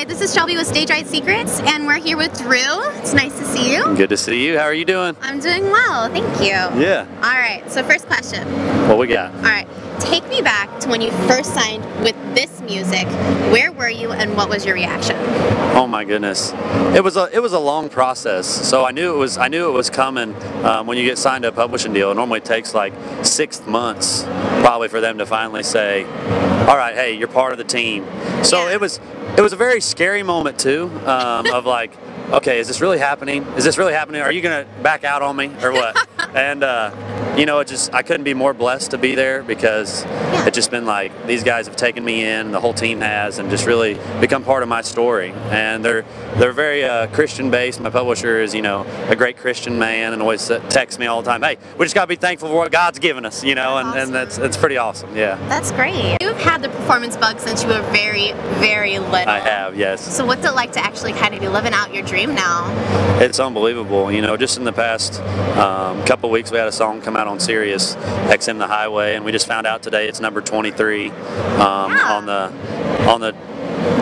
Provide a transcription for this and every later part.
Hi, this is Shelby with Stage Right Secrets, and we're here with Drew. It's nice to see you. Good to see you. How are you doing? I'm doing well, thank you. Yeah. All right, so first question. What we got? All right, take me back to when you first signed with this music. Where were you, and what was your reaction? Oh my goodness, it was a it was a long process. So I knew it was I knew it was coming um, when you get signed to a publishing deal. It normally takes like six months probably for them to finally say, all right, hey, you're part of the team. So Yeah. it was it was a very scary moment too um, of like. Okay, is this really happening? Is this really happening? Are you gonna back out on me or what? And uh, you know, it just I couldn't be more blessed to be there because Yeah. it's just been like these guys have taken me in, the whole team has, and just really become part of my story. And they're they're very uh, Christian based. My publisher is you know a great Christian man and always texts me all the time. Hey, we just gotta be thankful for what God's given us, you know, and, Awesome. and that's it's pretty awesome. Yeah, That's great. You've had the performance bug since you were very, very little. I have. Yes. So what's it like to actually kind of be living out your dream now? It's unbelievable. You know, just in the past um, couple weeks, we had a song come out on Sirius XM The Highway, and we just found out today it's number 23 um, on the on the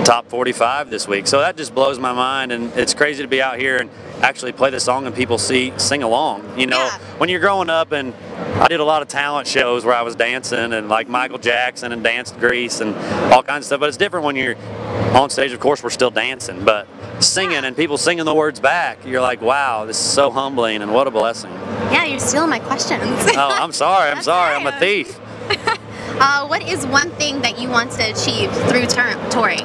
top 45 this week. So that just blows my mind, and it's crazy to be out here and actually play the song and people see sing along. You know, Yeah. when you're growing up and I did a lot of talent shows where I was dancing and like Michael Jackson and danced Grease and all kinds of stuff. But it's different when you're on stage. Of course, we're still dancing, but singing and people singing the words back, you're like, wow, this is so humbling and what a blessing. Yeah, you're stealing my questions. Oh, I'm sorry. I'm sorry. I'm a thief. uh, what is one thing that you want to achieve through touring?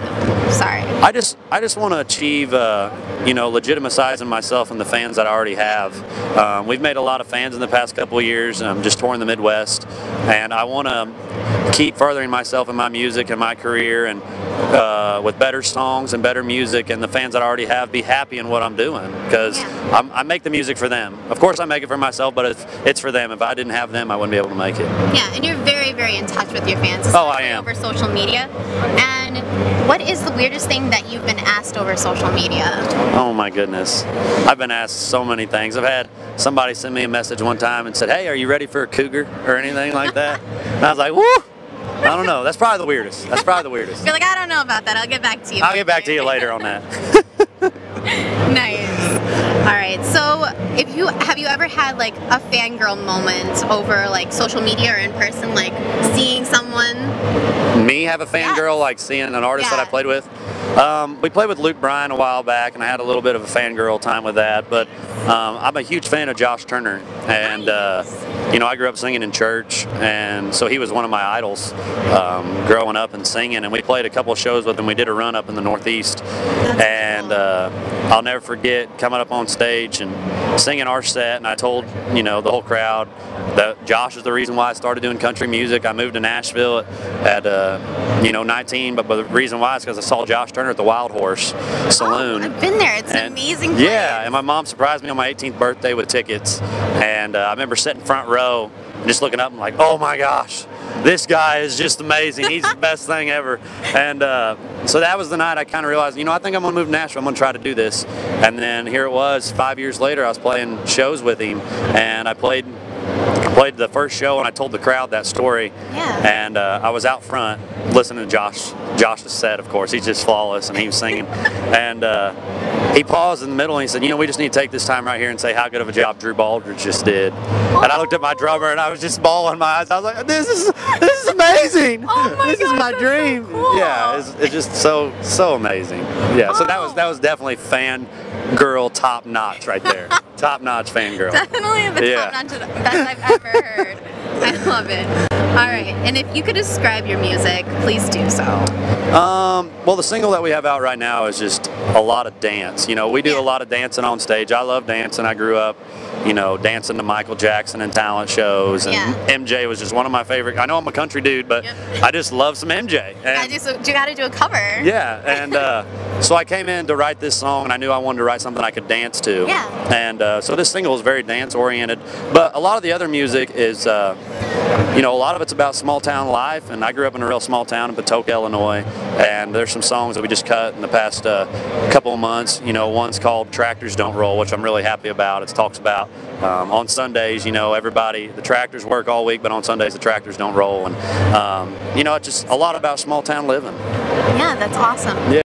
Sorry. I just I just want to achieve uh, you know legitimizing myself and the fans that I already have. Um, we've made a lot of fans in the past couple of years. and I'm just touring the Midwest, and I want to keep furthering myself in my music and my career, and uh, with better songs and better music, and the fans that I already have be happy in what I'm doing because Yeah. I'm, make the music for them. Of course, I make it for myself, but it's, it's for them. If I didn't have them, I wouldn't be able to make it. Yeah, and you're very, very in touch with your fans. Oh, I am. Over social media. And what is the weirdest thing that you've been asked over social media? Oh my goodness. I've been asked so many things. I've had somebody send me a message one time and said, Hey, are you ready for a cougar or anything like that? And I was like, Woo! I don't know. That's probably the weirdest. That's probably the weirdest. You're like, I don't know about that. I'll get back to you. I'll get back to you later on that. nice. All right. So, if you have you ever had like a fangirl moment over like social media or in person, like seeing someone? Me have a fangirl like seeing an artist that I played with. Um, we played with Luke Bryan a while back, and I had a little bit of a fangirl time with that. But um, I'm a huge fan of Josh Turner, and uh, you know I grew up singing in church, and so he was one of my idols um, growing up and singing. And we played a couple of shows with him. We did a run up in the Northeast, and uh, I'll never forget coming up on stage and singing our set. And I told you know the whole crowd that Josh is the reason why I started doing country music. I moved to Nashville at, at uh, you know 19, but, but the reason why is because I saw Josh Turner at the Wild Horse Saloon. I've been there. It's an amazing. Place. Yeah, and my mom surprised me on my 18th birthday with tickets, and uh, I remember sitting front row, and just looking up and like, oh my gosh, this guy is just amazing. He's the best thing ever. And uh, so that was the night I kind of realized, you know, I think I'm gonna move to Nashville. I'm gonna try to do this. And then here it was, five years later, I was playing shows with him, and I played. Played the first show and I told the crowd that story. Yeah. And uh, I was out front listening to Josh. Josh's set, of course. He's just flawless, and he was singing. and uh, he paused in the middle and he said, "You know, we just need to take this time right here and say how good of a job Drew Baldridge just did." And I looked at my drummer and I was just bawling my eyes. I was like, "This is this is amazing. Oh my this is my dream." so cool. Yeah, it's, it's just so so amazing. Yeah. So that was Oh. that was definitely fan girl top notch right there. top notch fan girl. Definitely the Yeah. top notch best I've ever heard. I love it. All right, and if you could describe your music, please do so. Um, well, the single that we have out right now is just a lot of dance. You know, we do Yeah. a lot of dancing on stage. I love dancing. I grew up, you know, dancing to Michael Jackson and talent shows. And Yeah. MJ was just one of my favorite. I know I'm a country dude, but Yep. I just love some MJ. And I just you got to do a cover. yeah, and uh, so I came in to write this song, and I knew I wanted to write something I could dance to. Yeah. And uh, so this single is very dance oriented, but a lot of the other music is, uh, you know, a lot of it's about small town life. And I grew up in a real small town in Patoka, Illinois, and there's some songs that we just cut in the past uh, couple of months. You know, one's called "Tractors Don't Roll," which I'm really happy about. It talks about um, on Sundays, you know, everybody the tractors work all week, but on Sundays the tractors don't roll, and um, you know, it's just a lot about small town living. Yeah, that's awesome. Yeah.